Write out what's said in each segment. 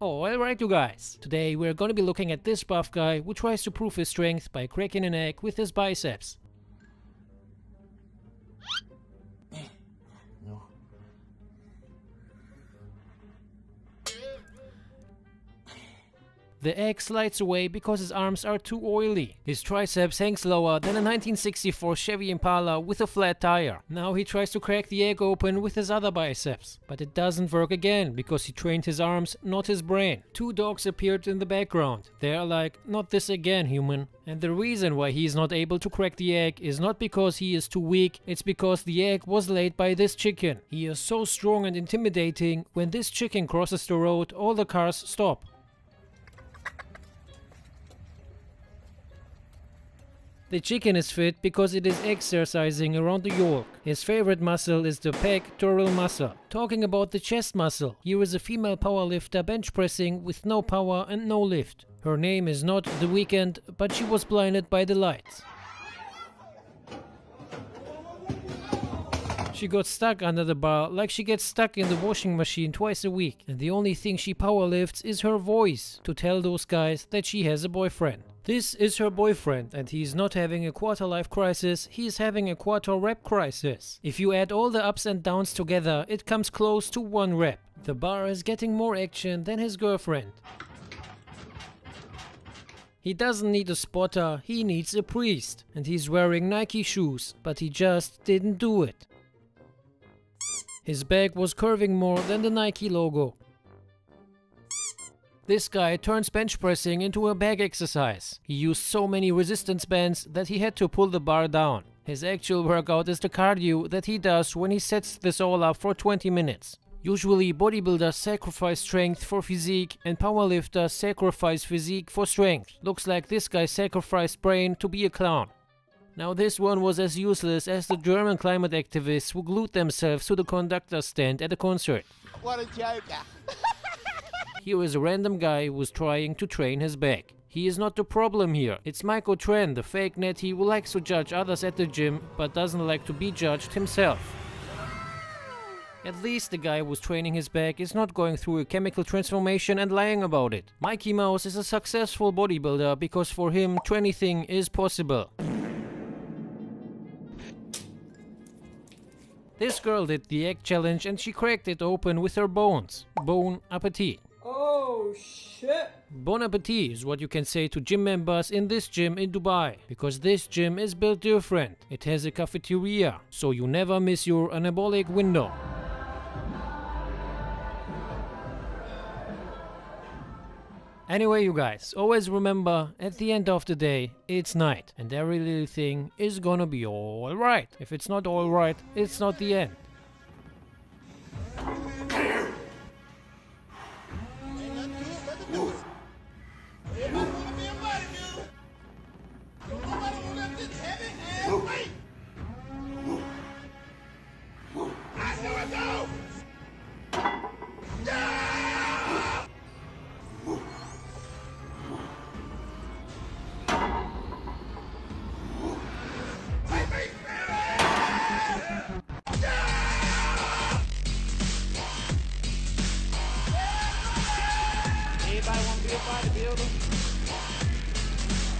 Oh, alright you guys. Today we're gonna be looking at this buff guy who tries to prove his strength by cracking an egg with his biceps. The egg slides away because his arms are too oily. His triceps hangs lower than a 1964 Chevy Impala with a flat tire. Now he tries to crack the egg open with his other biceps. But it doesn't work again because he trained his arms, not his brain. Two dogs appeared in the background. They're like, not this again human. And the reason why he is not able to crack the egg is not because he is too weak, it's because the egg was laid by this chicken. He is so strong and intimidating, when this chicken crosses the road all the cars stop. The chicken is fit because it is exercising around the yolk. His favorite muscle is the pectoral muscle. Talking about the chest muscle, here is a female powerlifter bench pressing with no power and no lift. Her name is not The Weeknd, but she was blinded by the lights. She got stuck under the bar like she gets stuck in the washing machine twice a week. And the only thing she powerlifts is her voice to tell those guys that she has a boyfriend. This is her boyfriend and he's not having a quarter life crisis, he's having a quarter rep crisis. If you add all the ups and downs together, it comes close to one rep. The bar is getting more action than his girlfriend. He doesn't need a spotter, he needs a priest. And he's wearing Nike shoes, but he just didn't do it. His back was curving more than the Nike logo. This guy turns bench pressing into a back exercise. He used so many resistance bands that he had to pull the bar down. His actual workout is the cardio that he does when he sets this all up for 20 minutes. Usually bodybuilders sacrifice strength for physique and powerlifters sacrifice physique for strength. Looks like this guy sacrificed brain to be a clown. Now this one was as useless as the German climate activists who glued themselves to the conductor's stand at a concert. What a joker. Here is a random guy who's trying to train his back. He is not the problem here. It's Michael Tran, the fake netty who likes to judge others at the gym but doesn't like to be judged himself. At least the guy who's training his back is not going through a chemical transformation and lying about it. Mikey Mouse is a successful bodybuilder because for him anything is possible. This girl did the egg challenge and she cracked it open with her bones. Bon appetit. Oh shit! Bon appetit is what you can say to gym members in this gym in Dubai. Because this gym is built different. It has a cafeteria, so you never miss your anabolic window. Anyway, you guys, always remember at the end of the day, it's night, and every little thing is gonna be alright. If it's not alright, it's not the end. Everybody want to be a bodybuilder?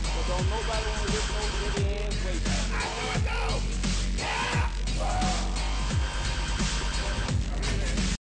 But don't nobody want to lift no